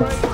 Right.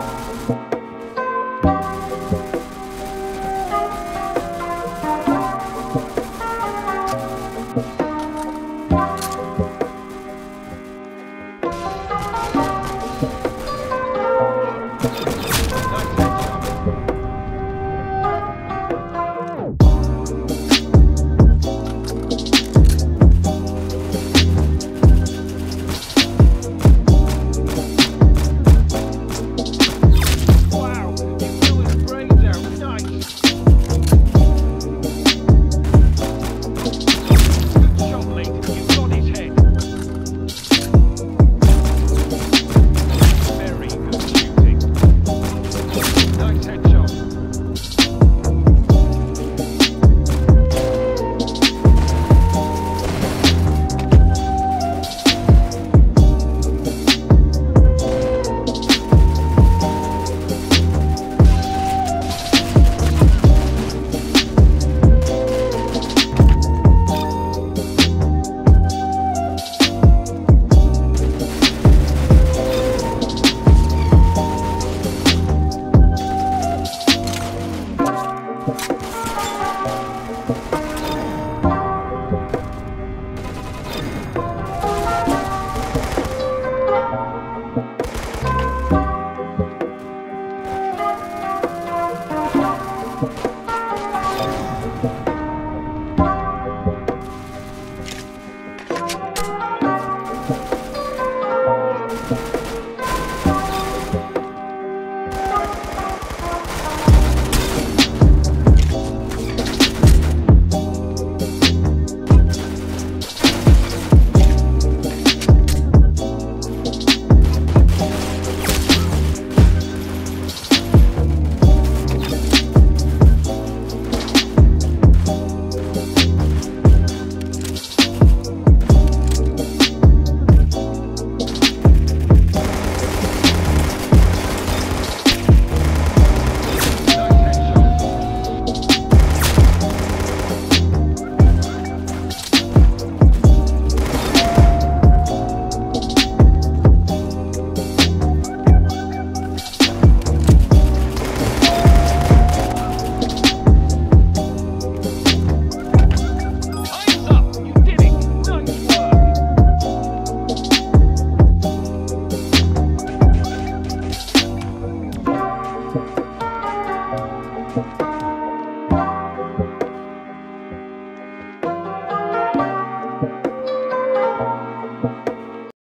Thank you.